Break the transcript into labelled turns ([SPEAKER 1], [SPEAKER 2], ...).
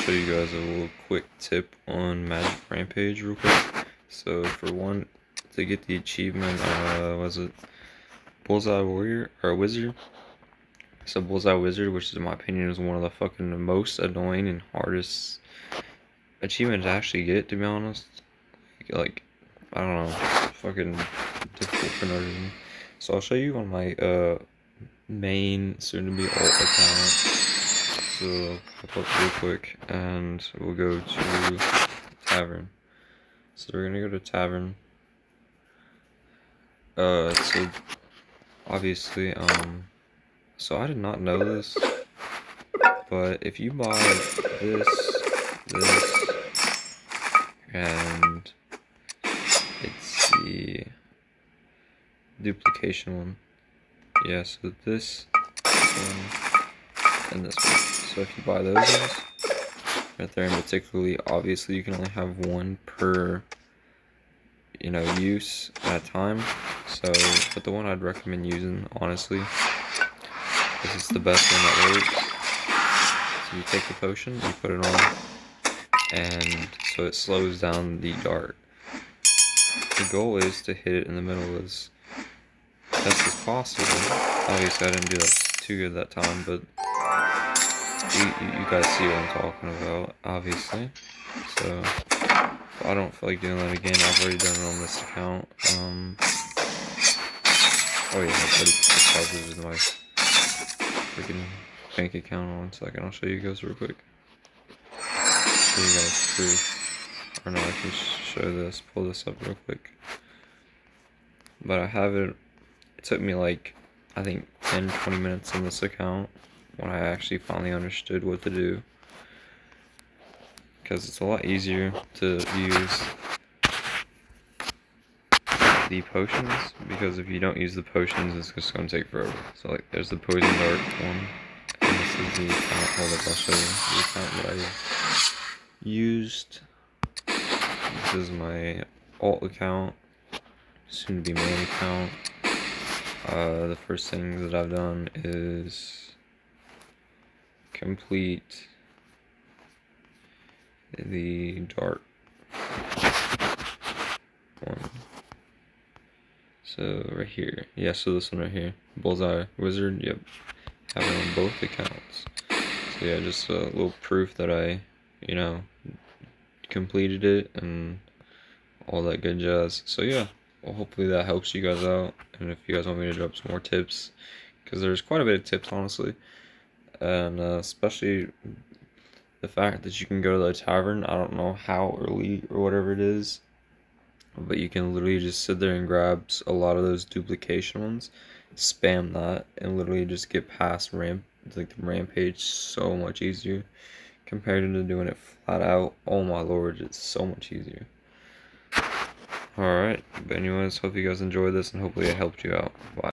[SPEAKER 1] show you guys a little quick tip on Magic Rampage real quick. So for one, to get the achievement, uh, was it Bullseye Warrior or Wizard? So Bullseye Wizard, which in my opinion is one of the fucking most annoying and hardest achievements to actually get, to be honest. Like, I don't know, fucking difficult for no reason. So I'll show you on my uh main soon-to-be alt account. So pop up real quick, and we'll go to Tavern. So we're gonna go to Tavern. Uh, so obviously, um, so I did not know this, but if you buy this, this, and it's the duplication one. Yeah, so this, one, and this one. So if you buy those ones, right there, and particularly, obviously, you can only have one per, you know, use at a time. So, but the one I'd recommend using, honestly, this is the best one that works. So you take the potion, you put it on, and so it slows down the dart. The goal is to hit it in the middle as best as possible. Obviously, I didn't do that too good that time, but you, you guys see what I'm talking about, obviously. So, I don't feel like doing that again. I've already done it on this account. Um, oh yeah, I my buddy deposited my freaking bank account on one second. I'll show you guys real quick. Show you guys proof. Or no, I can show this, pull this up real quick. But I have it, it took me like, I think 10, 20 minutes on this account when I actually finally understood what to do. Because it's a lot easier to use the potions, because if you don't use the potions, it's just going to take forever. So like, there's the poison dart one, and this is the account, hold up, I'll show you, the account that I used. This is my alt account, soon to be main account. Uh, the first thing that I've done is complete the dart one. So right here, yeah. So this one right here, bullseye wizard. Yep, have it on both accounts. So yeah, just a little proof that I, you know, completed it and all that good jazz. So yeah, well, hopefully that helps you guys out. And if you guys want me to drop some more tips, because there's quite a bit of tips, honestly, and uh, especially the fact that you can go to the tavern. I don't know how early or whatever it is, but you can literally just sit there and grab a lot of those duplication ones, spam that, and literally just get past ramp like the rampage so much easier compared to doing it flat out. Oh my lord, it's so much easier. Alright, but anyways, hope you guys enjoyed this and hopefully it helped you out. Bye.